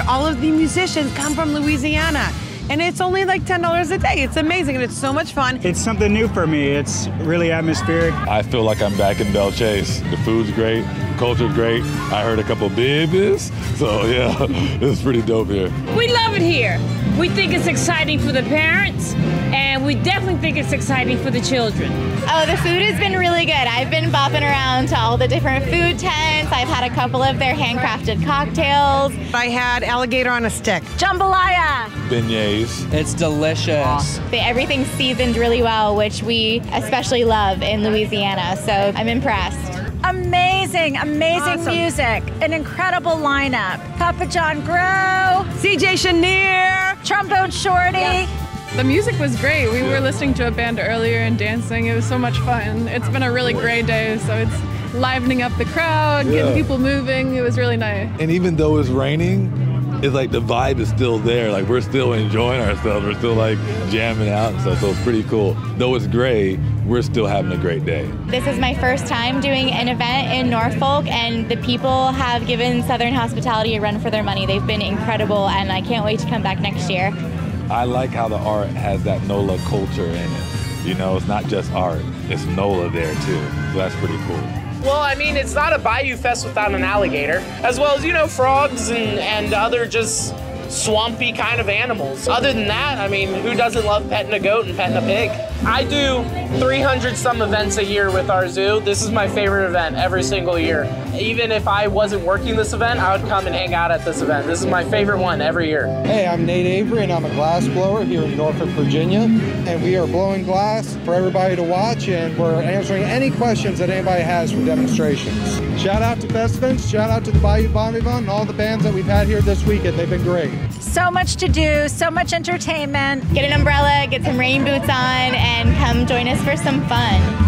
all of the musicians come from Louisiana. And it's only like $10 a day. It's amazing and it's so much fun. It's something new for me. It's really atmospheric. I feel like I'm back in Belle Chasse. The food's great, the culture's great. I heard a couple babies, so yeah, it's pretty dope here. We love it here. We think it's exciting for the parents, and we definitely think it's exciting for the children. Oh, the food has been really good. I've been bopping around to all the different food tents. I've had a couple of their handcrafted cocktails. I had alligator on a stick. Jambalaya. Beignets. It's delicious. Everything's seasoned really well, which we especially love in Louisiana. So I'm impressed. Amazing, amazing Awesome. music, an incredible lineup. Papa John Grow, CJ Chenier. Trombone Shorty. The music was great. We were listening to a band earlier and dancing. It was so much fun. It's been a really great day, so it's livening up the crowd, Yeah. getting people moving. It was really nice. And even though it's raining, it's like the vibe is still there. Like we're still enjoying ourselves. We're still like jamming out and stuff. So it's pretty cool. Though it's gray, we're still having a great day. This is my first time doing an event in Norfolk, and the people have given Southern Hospitality a run for their money. They've been incredible, and I can't wait to come back next year. I like how the art has that NOLA culture in it. You know, it's not just art, it's NOLA there too. So that's pretty cool. Well, I mean, it's not a Bayou Fest without an alligator, as well as, you know, frogs and, and other just swampy kind of animals. Other than that, I mean, who doesn't love petting a goat and petting a pig? I do 300 some events a year with our zoo. This is my favorite event every single year. Even if I wasn't working this event, I would come and hang out at this event. This is my favorite one every year. Hey, I'm Nate Avery, and I'm a glass blower here in Norfolk, Virginia. And we are blowing glass for everybody to watch, and we're answering any questions that anybody has for demonstrations. Shout out to Festevents, shout out to the Bayou Bon Vivant, and all the bands that we've had here this weekend. They've been great. So much to do, so much entertainment. Get an umbrella, get some rain boots on, and come join us for some fun.